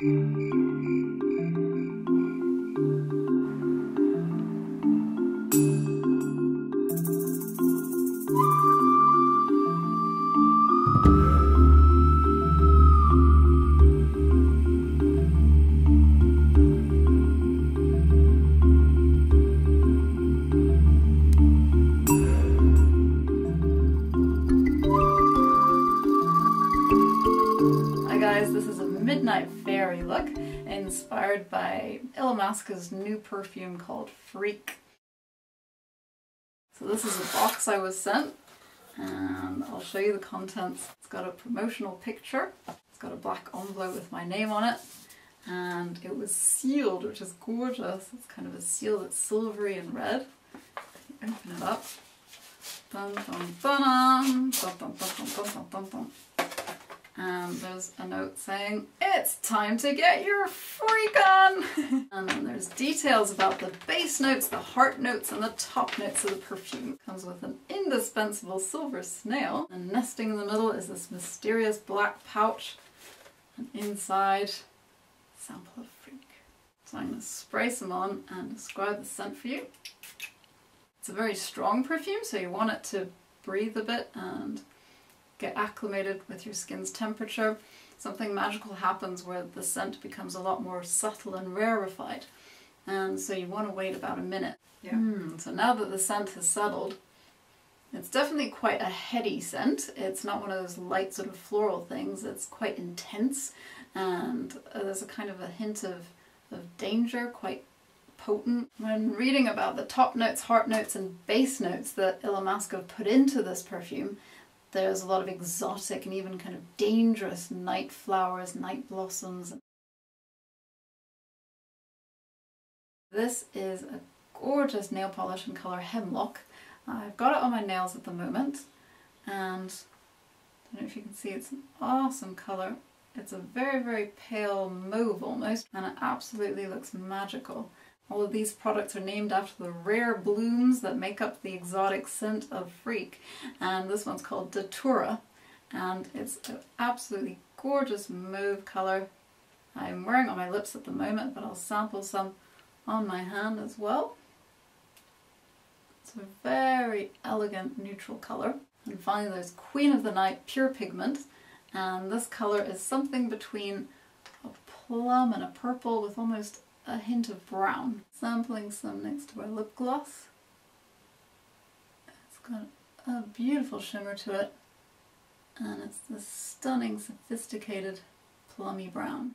Hi guys, this is a midnight inspired by Illamasqua's new perfume called Freak. So this is a box I was sent and I'll show you the contents. It's got a promotional picture, it's got a black envelope with my name on it and it was sealed which is gorgeous. It's kind of a seal that's silvery and red. Open it up. Dun, dun, dun, And there's a note saying, it's time to get your freak on! and then there's details about the base notes, the heart notes, and the top notes of the perfume. Comes with an indispensable silver snail, and nesting in the middle is this mysterious black pouch, and inside, sample of freak. So I'm going to spray some on and describe the scent for you. It's a very strong perfume, so you want it to breathe a bit and get acclimated with your skin's temperature. Something magical happens where the scent becomes a lot more subtle and rarefied. And so you want to wait about a minute. Yeah. Mm, so now that the scent has settled, it's definitely quite a heady scent. It's not one of those light sort of floral things. It's quite intense and there's a kind of a hint of, of danger, quite potent. When reading about the top notes, heart notes and base notes that Illamasqua put into this perfume, there's a lot of exotic and even kind of dangerous night flowers, night blossoms. This is a gorgeous nail polish in colour Hemlock. I've got it on my nails at the moment and I don't know if you can see it's an awesome colour. It's a very very pale mauve almost and it absolutely looks magical. All of these products are named after the rare blooms that make up the exotic scent of Freak. And this one's called Datura. And it's an absolutely gorgeous mauve colour. I'm wearing on my lips at the moment, but I'll sample some on my hand as well. It's a very elegant neutral colour. And finally there's Queen of the Night Pure Pigment. And this colour is something between a plum and a purple with almost a hint of brown. Sampling some next to my lip gloss. It's got a beautiful shimmer to it and it's this stunning sophisticated plummy brown.